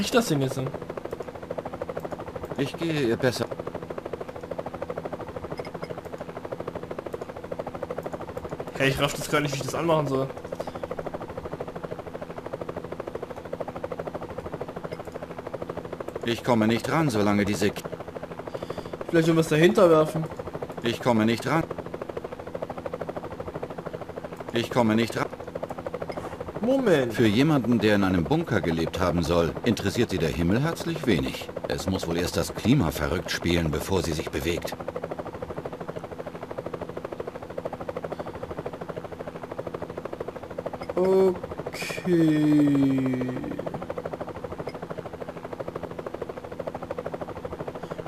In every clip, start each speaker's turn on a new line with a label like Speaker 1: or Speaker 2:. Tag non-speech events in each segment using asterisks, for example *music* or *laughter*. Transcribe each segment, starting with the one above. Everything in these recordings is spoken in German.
Speaker 1: ich das denn jetzt?
Speaker 2: Ich gehe ihr besser.
Speaker 1: Hey, ich raff das gar nicht, wie ich das anmachen soll.
Speaker 2: Ich komme nicht ran, solange diese... K
Speaker 1: Vielleicht irgendwas dahinter werfen.
Speaker 2: ich komme nicht ran. Ich komme nicht ran.
Speaker 1: Moment.
Speaker 2: Für jemanden, der in einem Bunker gelebt haben soll, interessiert sie der Himmel herzlich wenig. Es muss wohl erst das Klima verrückt spielen, bevor sie sich bewegt.
Speaker 1: Okay.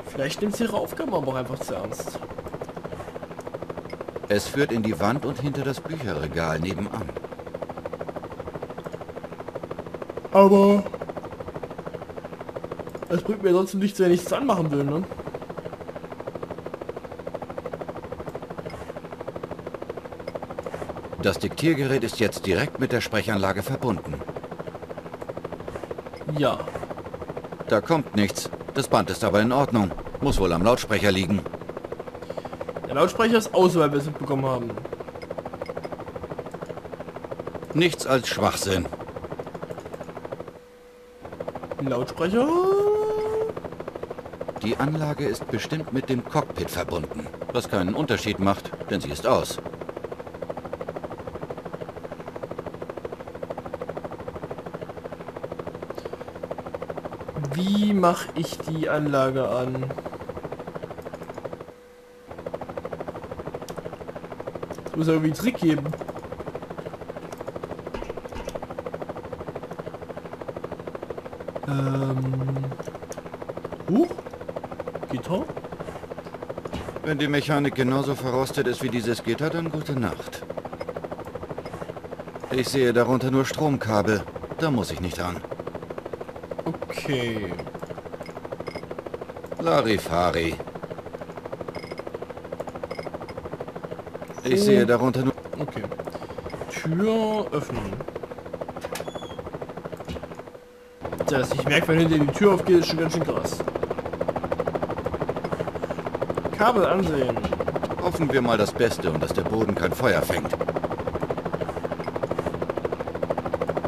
Speaker 1: Vielleicht nimmt sie ihre Aufgabe aber auch einfach zu ernst.
Speaker 2: Es führt in die Wand und hinter das Bücherregal nebenan.
Speaker 1: Aber es bringt mir trotzdem nichts, wenn ich es anmachen will, ne?
Speaker 2: Das Diktiergerät ist jetzt direkt mit der Sprechanlage verbunden.
Speaker 1: Ja.
Speaker 2: Da kommt nichts. Das Band ist aber in Ordnung. Muss wohl am Lautsprecher liegen.
Speaker 1: Der Lautsprecher ist aus, weil wir es mitbekommen haben.
Speaker 2: Nichts als Schwachsinn.
Speaker 1: Lautsprecher?
Speaker 2: Die Anlage ist bestimmt mit dem Cockpit verbunden. Was keinen Unterschied macht, denn sie ist aus.
Speaker 1: Wie mache ich die Anlage an? Es muss irgendwie einen Trick geben. Ähm. Huch? Gitter?
Speaker 2: Wenn die Mechanik genauso verrostet ist wie dieses Gitter, dann gute Nacht. Ich sehe darunter nur Stromkabel. Da muss ich nicht ran.
Speaker 1: Okay.
Speaker 2: Larifari. Ich
Speaker 1: Oh.
Speaker 2: sehe darunter nur...
Speaker 1: Okay. Tür öffnen. Dass ich merke, wenn hinter die Tür aufgeht, ist schon ganz schön krass. Kabel ansehen.
Speaker 2: Hoffen wir mal das Beste und dass der Boden kein Feuer fängt.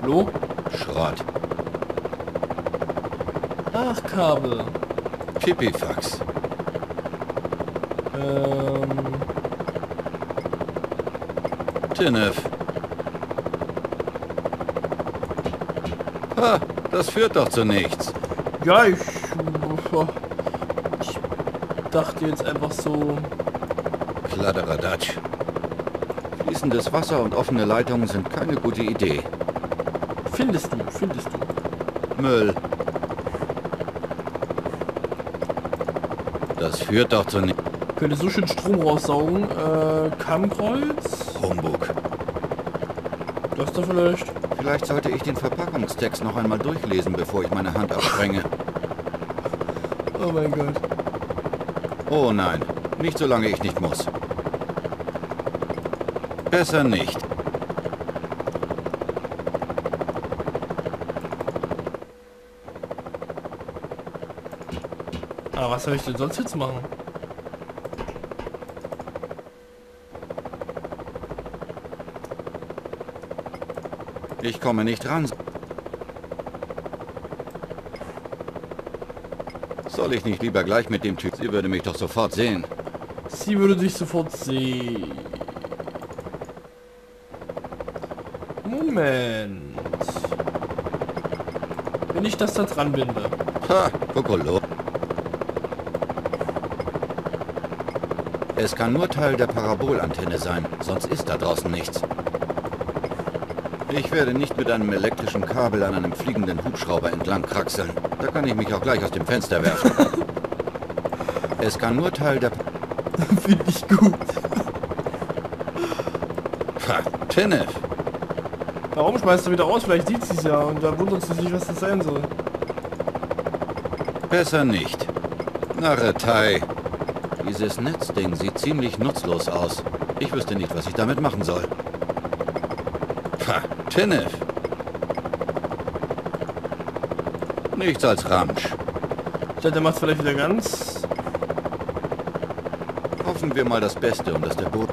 Speaker 1: Hallo?
Speaker 2: Schrott.
Speaker 1: Ach, Kabel.
Speaker 2: Pipifax.
Speaker 1: Ähm,
Speaker 2: Tinnef. Ha, das führt doch zu nichts.
Speaker 1: ja, ich... Ich dachte jetzt einfach so...
Speaker 2: Kladderadatsch. Fließendes Wasser und offene Leitungen sind keine gute Idee.
Speaker 1: Findest du, findest du.
Speaker 2: Müll. Das führt doch zu nichts.
Speaker 1: Könnte so schön Strom raussaugen. Äh, Kammkreuz?
Speaker 2: Humbug.
Speaker 1: Das da vielleicht?
Speaker 2: Vielleicht sollte ich den Verpackungstext noch einmal durchlesen, bevor ich meine Hand absprenge.
Speaker 1: Oh mein Gott.
Speaker 2: Oh nein, nicht solange ich nicht muss. Besser nicht.
Speaker 1: Ah, was soll ich denn sonst jetzt machen?
Speaker 2: Ich komme nicht ran. Soll ich nicht lieber gleich mit dem Typ? Sie würde mich doch sofort sehen.
Speaker 1: Sie würde dich sofort sehen. Moment. Wenn ich das da dran binde.
Speaker 2: Ha, Kokolo. Es kann nur Teil der Parabolantenne sein, sonst ist da draußen nichts. Ich werde nicht mit einem elektrischen Kabel an einem fliegenden Hubschrauber entlang kraxeln. Da kann ich mich auch gleich aus dem Fenster werfen. *laughs* Es kann nur Teil der... *laughs*
Speaker 1: Finde ich gut.
Speaker 2: Ha, Tinnef.
Speaker 1: Warum schmeißt du wieder raus? Vielleicht sieht sie es ja und dann wundert sie sich, was das sein soll.
Speaker 2: Besser nicht. Narretei. Dieses Netzding sieht ziemlich nutzlos aus. Ich wüsste nicht, was ich damit machen soll. Ha, Tinnef. Nichts als Ramsch.
Speaker 1: Ich dachte, der macht vielleicht wieder ganz.
Speaker 2: Hoffen wir mal das Beste und dass der Boot...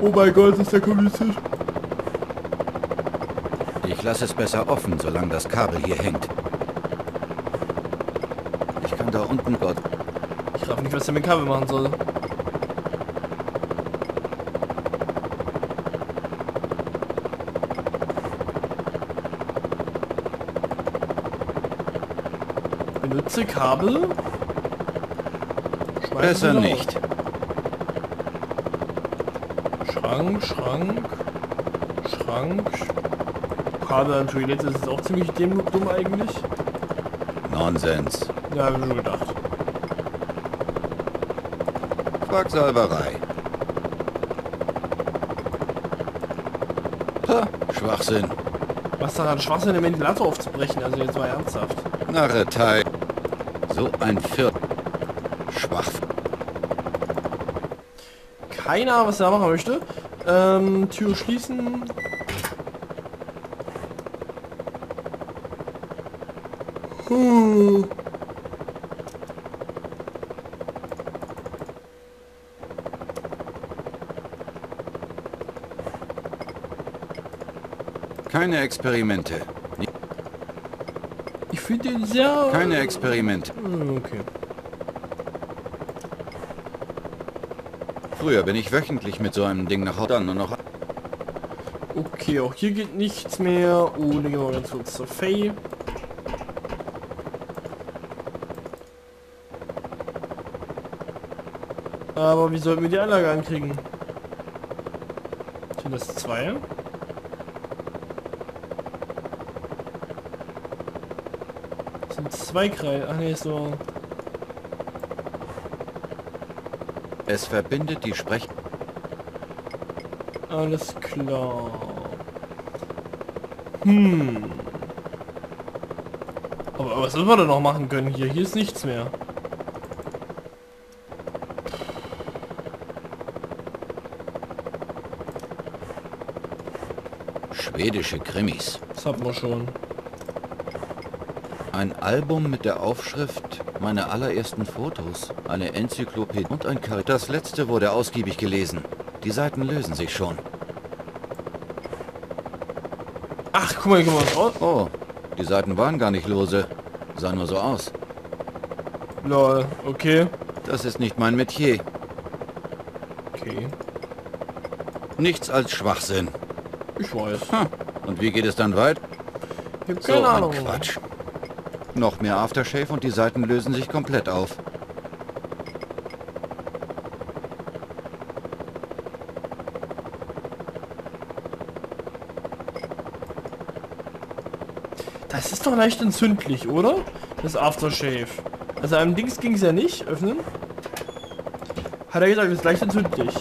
Speaker 1: Oh mein Gott, ist der kompliziert.
Speaker 2: Ich lasse es besser offen, solange das Kabel hier hängt. Ich kann da unten Gott...
Speaker 1: Ich raff nicht, was der mit dem Kabel machen soll. Benutze Kabel. Schmeiß
Speaker 2: Besser nicht.
Speaker 1: Schrank, Schrank, Schrank. Kabel an Toilette ist auch ziemlich dumm, dumm eigentlich.
Speaker 2: Nonsens.
Speaker 1: Ja, hab ich schon gedacht.
Speaker 2: Quacksalberei. Ha, Schwachsinn.
Speaker 1: Was daran Schwachsinn, den Ventilator aufzubrechen, also jetzt mal ernsthaft.
Speaker 2: Narretei. So ein Viert... Schwach.
Speaker 1: Keine Ahnung, was er da machen möchte. Ähm, Tür schließen. Huh.
Speaker 2: Keine Experimente.
Speaker 1: Finde sehr...
Speaker 2: Keine Experimente.
Speaker 1: Hm, Okay.
Speaker 2: Früher bin ich wöchentlich mit so einem Ding nach Hause dann nur noch...
Speaker 1: Okay, auch hier geht nichts mehr. Oh, dann gehen wir ganz kurz zur Faye. Aber wie sollten wir die Anlage ankriegen? Sind das zwei? Das sind zwei Kreise. Ach nee, so.
Speaker 2: Es verbindet die Sprech...
Speaker 1: Alles klar. Hm. Aber, aber was soll man denn noch machen können hier? Hier ist nichts mehr.
Speaker 2: Schwedische Krimis.
Speaker 1: Das hat man schon.
Speaker 2: Ein Album mit der Aufschrift Meine allerersten Fotos, eine Enzyklopädie und ein Kar Das letzte wurde ausgiebig gelesen. Die Seiten lösen sich schon.
Speaker 1: Ach, guck mal, hier man was raus.
Speaker 2: Oh, die Seiten waren gar nicht lose. Sah nur so aus.
Speaker 1: Lol, okay.
Speaker 2: Das ist nicht mein Metier.
Speaker 1: Okay.
Speaker 2: Nichts als Schwachsinn.
Speaker 1: Ich weiß.
Speaker 2: Hm. Und wie geht es dann weiter?
Speaker 1: Ich hab
Speaker 2: So
Speaker 1: keine
Speaker 2: ein
Speaker 1: Ahnung.
Speaker 2: Quatsch. Noch mehr Aftershave und die Seiten lösen sich komplett auf.
Speaker 1: Das ist doch leicht entzündlich, oder? Das Aftershave. Also am Dings ging es ja nicht. Öffnen. Hat er gesagt, das ist leicht entzündlich.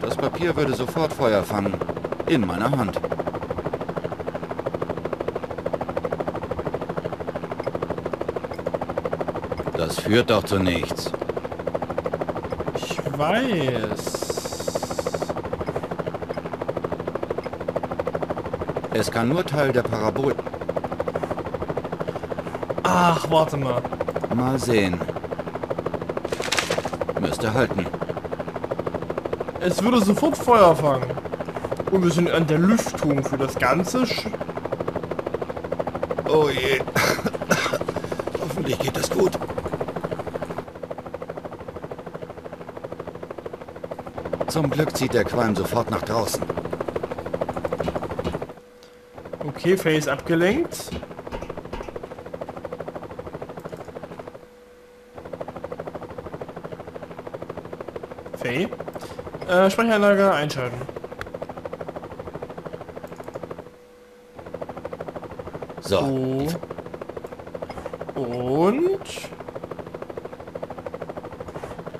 Speaker 2: Das Papier würde sofort Feuer fangen. In meiner Hand. Das führt doch zu nichts.
Speaker 1: Ich weiß.
Speaker 2: Es kann nur Teil der Parabol...
Speaker 1: Ach, warte mal.
Speaker 2: Mal sehen. Müsste halten.
Speaker 1: Es würde sofort Feuer fangen. Und wir sind an der Lüftung für das Ganze. Sch
Speaker 2: Oh je. *coughs* Hoffentlich geht das gut. Zum Glück zieht der Qualm sofort nach draußen.
Speaker 1: Okay, Face abgelenkt. Faye. Äh, Sprechanlage einschalten.
Speaker 2: So,
Speaker 1: Oh. Und...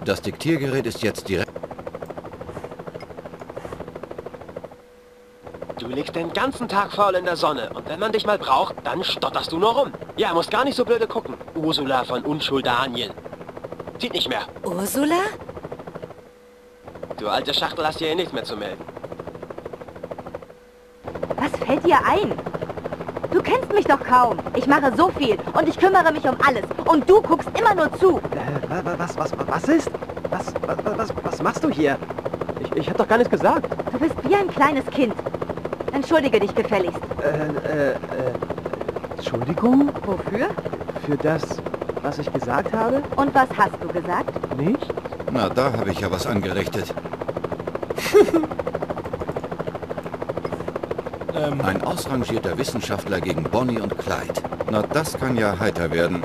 Speaker 2: das Diktiergerät ist jetzt direkt...
Speaker 3: liegst den ganzen Tag faul in der Sonne und wenn man dich mal braucht, dann stotterst du nur rum. Ja, musst gar nicht so blöde gucken. Ursula von Unschuld Daniel. Sieht nicht mehr.
Speaker 4: Ursula?
Speaker 3: Du alte Schachtel hast hier eh nichts mehr zu melden.
Speaker 4: Was fällt dir ein? Du kennst mich doch kaum. Ich mache so viel und ich kümmere mich um alles. Und du guckst immer nur zu.
Speaker 3: Äh, wa- wa- was, was, was ist? Was, was, was, was machst du hier? Ich, ich hab doch gar nichts gesagt.
Speaker 4: Du bist wie ein kleines Kind. Entschuldige dich gefälligst.
Speaker 3: Äh, äh, äh, Entschuldigung
Speaker 4: Wofür?
Speaker 3: für das, was ich gesagt habe?
Speaker 4: Und was hast du gesagt?
Speaker 3: Nicht?
Speaker 2: Na, da habe ich ja was angerichtet. *laughs*
Speaker 1: Ähm,
Speaker 2: Ein ausrangierter Wissenschaftler gegen Bonnie und Clyde. Na, das kann ja heiter werden.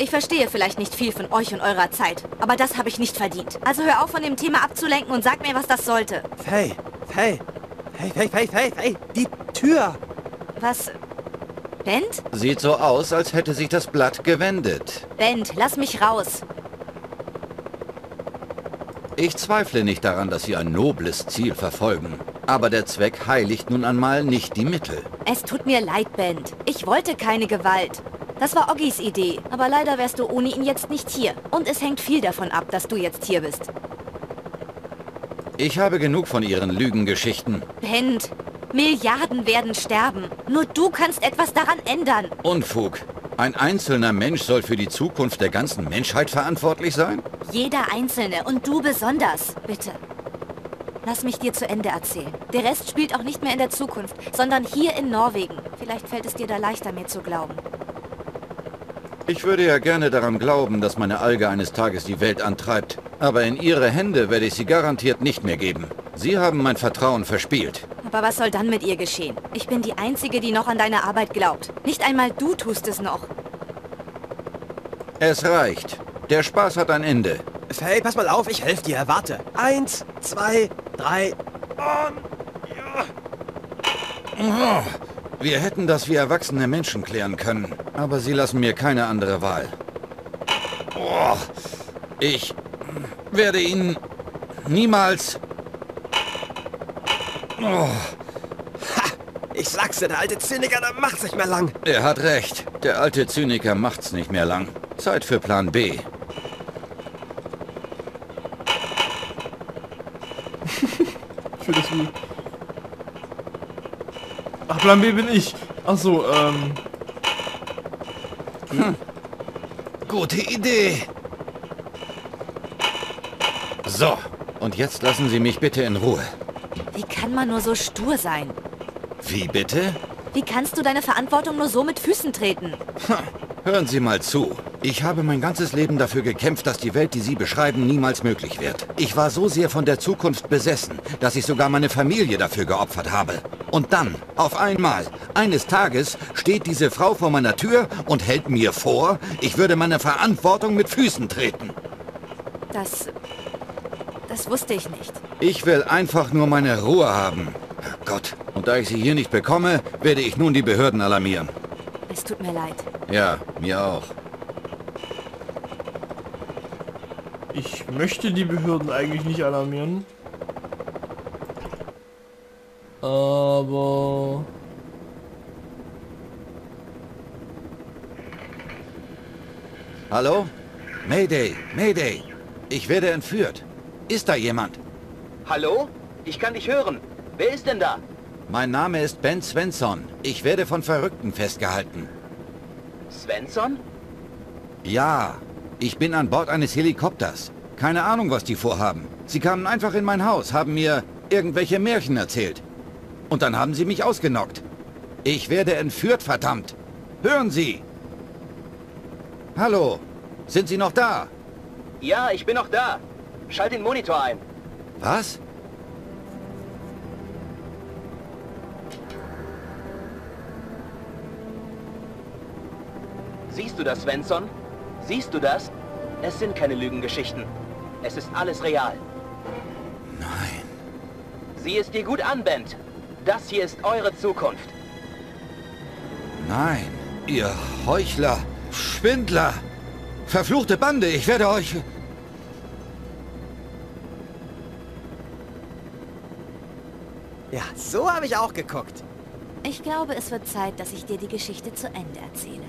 Speaker 5: Ich verstehe vielleicht nicht viel von euch und eurer Zeit, aber das habe ich nicht verdient. Also hör auf, von dem Thema abzulenken und sag mir, was das sollte.
Speaker 3: Faye, Faye, Faye, Faye, Faye, Faye, Faye, die Tür!
Speaker 5: Was? Bent?
Speaker 2: Sieht so aus, als hätte sich das Blatt gewendet.
Speaker 5: Bent, lass mich raus.
Speaker 2: Ich zweifle nicht daran, dass Sie ein nobles Ziel verfolgen. Aber der Zweck heiligt nun einmal nicht die Mittel.
Speaker 5: Es tut mir leid, Bent. Ich wollte keine Gewalt. Das war Oggis Idee, aber leider wärst du ohne ihn jetzt nicht hier. Und es hängt viel davon ab, dass du jetzt hier bist.
Speaker 2: Ich habe genug von Ihren Lügengeschichten.
Speaker 5: Bent, Milliarden werden sterben. Nur du kannst etwas daran ändern.
Speaker 2: Unfug. Ein einzelner Mensch soll für die Zukunft der ganzen Menschheit verantwortlich sein?
Speaker 5: Jeder Einzelne und du besonders. Bitte. Lass mich dir zu Ende erzählen. Der Rest spielt auch nicht mehr in der Zukunft, sondern hier in Norwegen. Vielleicht fällt es dir da leichter, mir zu glauben.
Speaker 2: Ich würde ja gerne daran glauben, dass meine Alge eines Tages die Welt antreibt. Aber in Ihre Hände werde ich sie garantiert nicht mehr geben. Sie haben mein Vertrauen verspielt.
Speaker 5: Aber was soll dann mit ihr geschehen? Ich bin die Einzige, die noch an deine Arbeit glaubt. Nicht einmal du tust es noch.
Speaker 2: Es reicht. Der Spaß hat ein Ende.
Speaker 3: Faye, pass mal auf, ich helfe dir. Warte. Eins, zwei, drei.
Speaker 2: Wir hätten das wie erwachsene Menschen klären können. Aber Sie lassen mir keine andere Wahl. Oh, ich werde Ihnen niemals... Oh,
Speaker 3: Ich sag's dir, der alte Zyniker, der macht's nicht mehr lang.
Speaker 2: er hat recht. Der alte Zyniker macht's nicht mehr lang. Zeit für Plan B.
Speaker 1: für das Wii. Ach, Plan B bin ich. Ach so, ähm...
Speaker 2: Gute Idee. So, und jetzt lassen Sie mich bitte in Ruhe.
Speaker 5: Wie kann man nur so stur sein?
Speaker 2: Wie bitte?
Speaker 5: Wie kannst du deine Verantwortung nur so mit Füßen treten?
Speaker 2: Hören Sie mal zu. Ich habe mein ganzes Leben dafür gekämpft, dass die Welt, die Sie beschreiben, niemals möglich wird. Ich war so sehr von der Zukunft besessen, dass ich sogar meine Familie dafür geopfert habe. Und dann, auf einmal, eines Tages steht diese Frau vor meiner Tür und hält mir vor, ich würde meine Verantwortung mit Füßen treten.
Speaker 5: Das... Das wusste ich nicht.
Speaker 2: Ich will einfach nur meine Ruhe haben. Gott, und da ich sie hier nicht bekomme, werde ich nun die Behörden alarmieren.
Speaker 5: Es tut mir leid.
Speaker 2: Ja, mir auch.
Speaker 1: Ich möchte die Behörden eigentlich nicht alarmieren. Aber...
Speaker 2: Hallo? Mayday, Mayday. Ich werde entführt. Ist da jemand?
Speaker 6: Hallo? Ich kann dich hören. Wer ist denn da?
Speaker 2: Mein Name ist Ben Svensson. Ich werde von Verrückten festgehalten.
Speaker 6: Svensson?
Speaker 2: Ja, ich bin an Bord eines Helikopters. Keine Ahnung, was die vorhaben. Sie kamen einfach in mein Haus, haben mir irgendwelche Märchen erzählt. Und dann haben sie mich ausgenockt. Ich werde entführt, verdammt. Hören Sie! Hallo, sind Sie noch da?
Speaker 6: Ja, ich bin noch da. Schalt den Monitor ein.
Speaker 2: Was?
Speaker 6: Siehst du das, Svensson? Siehst du das? Es sind keine Lügengeschichten. Es ist alles real.
Speaker 2: Nein.
Speaker 6: Sieh es dir gut an, Bent. Das hier ist eure Zukunft.
Speaker 2: Nein, ihr Heuchler, Schwindler, verfluchte Bande, ich werde euch...
Speaker 3: Ja, so habe ich auch geguckt.
Speaker 5: Ich glaube, es wird Zeit, dass ich dir die Geschichte zu Ende erzähle.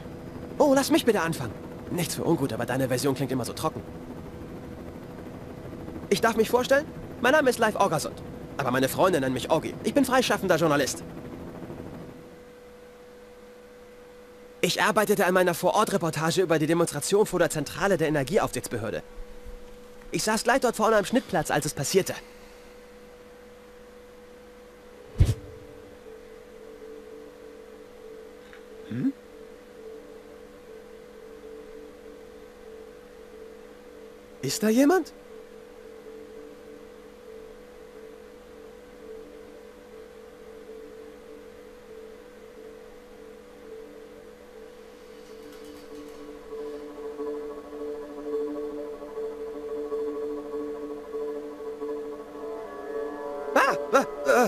Speaker 3: Oh, lass mich bitte anfangen. Nichts für ungut, aber deine Version klingt immer so trocken. Ich darf mich vorstellen? Mein Name ist Leif Orgasund. Aber meine Freunde nennen mich Oggi. Ich bin freischaffender Journalist. Ich arbeitete an meiner Vorortreportage über die Demonstration vor der Zentrale der Energieaufsichtsbehörde. Ich saß gleich dort vorne am Schnittplatz, als es passierte. Hm? Ist da jemand?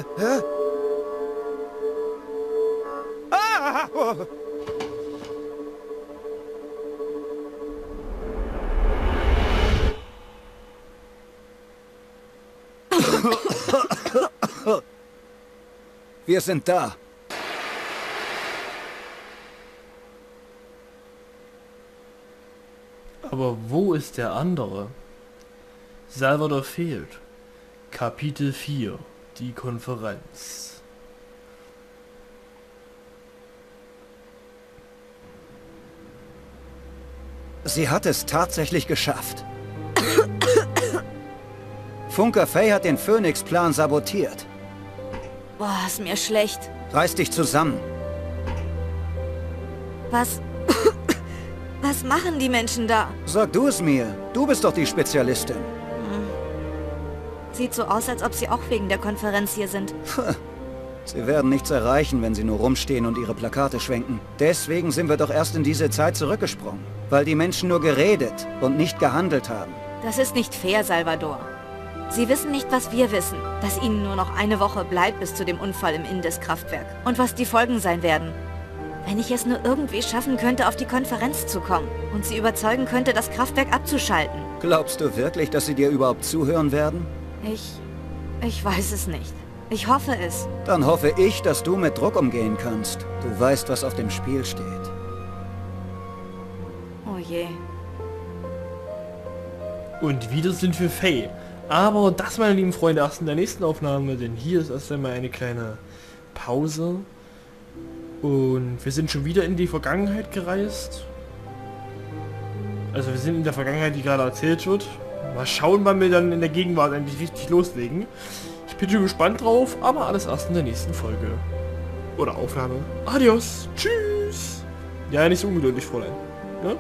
Speaker 3: Ah!
Speaker 7: Wir sind da.
Speaker 1: Aber wo ist der andere? Salvador fehlt. Kapitel 4. Die Konferenz.
Speaker 7: Sie hat es tatsächlich geschafft. *coughs* Funker Fay hat den Phoenix-Plan sabotiert.
Speaker 5: Boah, ist mir schlecht.
Speaker 7: Reiß dich zusammen.
Speaker 5: Was... *coughs* Was machen die Menschen da?
Speaker 7: Sag du es mir. Du bist doch die Spezialistin.
Speaker 5: Sieht so aus, als ob sie auch wegen der Konferenz hier sind.
Speaker 7: Sie werden nichts erreichen, wenn sie nur rumstehen und ihre Plakate schwenken. Deswegen sind wir doch erst in diese Zeit zurückgesprungen. Weil die Menschen nur geredet und nicht gehandelt haben.
Speaker 5: Das ist nicht fair, Salvador. Sie wissen nicht, was wir wissen. Dass ihnen nur noch eine Woche bleibt bis zu dem Unfall im Indes-Kraftwerk. Und was die Folgen sein werden. Wenn ich es nur irgendwie schaffen könnte, auf die Konferenz zu kommen und sie überzeugen könnte, das Kraftwerk abzuschalten.
Speaker 7: Glaubst du wirklich, dass sie dir überhaupt zuhören werden?
Speaker 5: Ich... ich weiß es nicht. Ich hoffe es.
Speaker 7: Dann hoffe ich, dass du mit Druck umgehen kannst. Du weißt, was auf dem Spiel steht.
Speaker 5: Oh je.
Speaker 1: Und wieder sind wir Faye. Aber das, meine lieben Freunde, erst in der nächsten Aufnahme, denn hier ist erst einmal eine kleine Pause. Und wir sind schon wieder in die Vergangenheit gereist. Also wir sind in der Vergangenheit, die gerade erzählt wird. Mal schauen, wann wir dann in der Gegenwart endlich richtig loslegen. Ich bin schon gespannt drauf, aber alles erst in der nächsten Folge. Oder Aufnahme. Adios. Tschüss. Ja, nicht so ungeduldig, Fräulein. Ne?